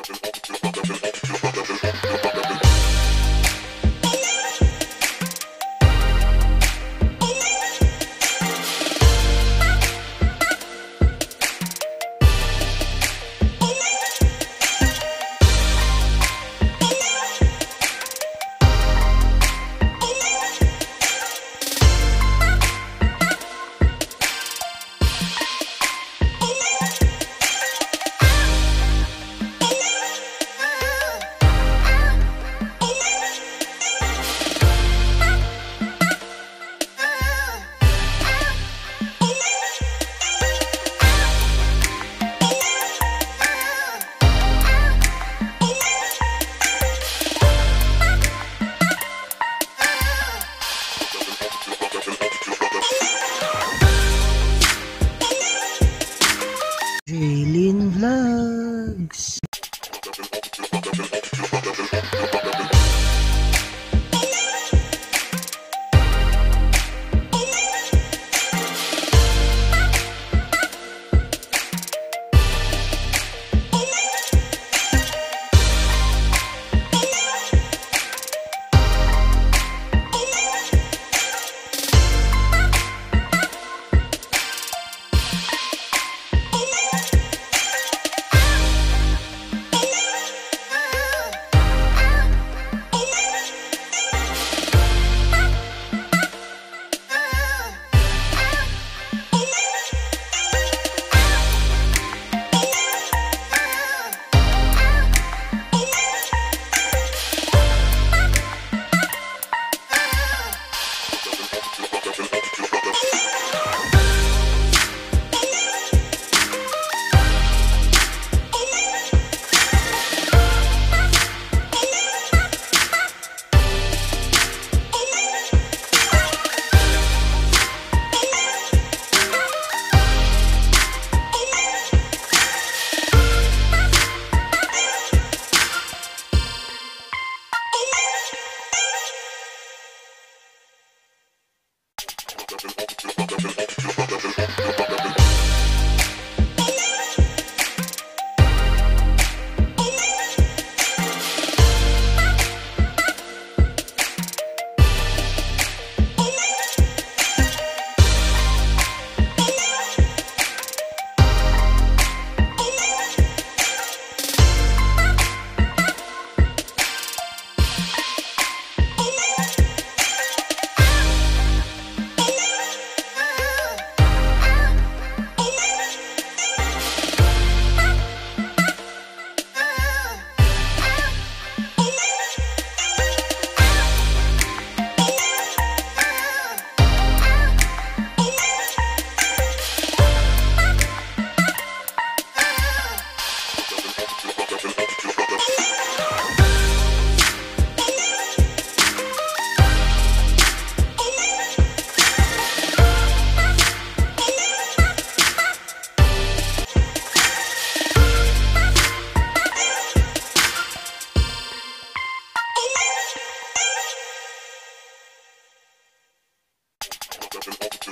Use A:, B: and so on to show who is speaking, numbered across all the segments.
A: oh oh oh oh oh Jaylin Vlogs.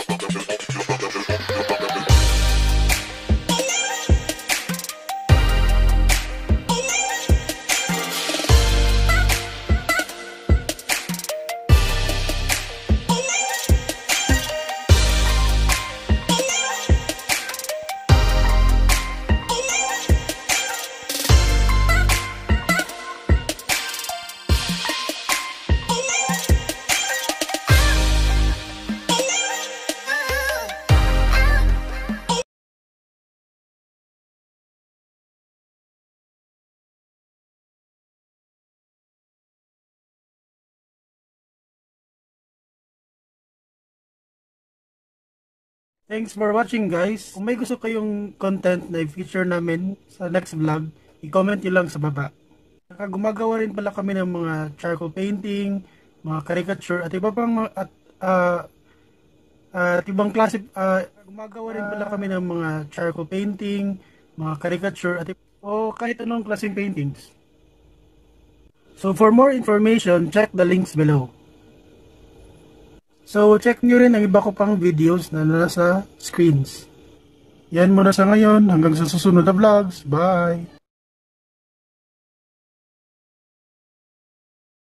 A: Welcome to the Thanks for watching guys. Kung may gusto kayong content na i-feature namin sa next vlog, i-comment nyo lang sa baba. Saka rin pala kami ng mga charcoal painting, mga caricature, at iba pang at, uh, at ibang klase, uh, gumagawa rin pala kami ng mga charcoal painting, mga caricature, at o kahit anong klaseng paintings. So for more information, check the links below. So, check nyo rin ang iba ko pang videos na nasa screens. Yan muna sa ngayon. Hanggang sa susunod na vlogs. Bye!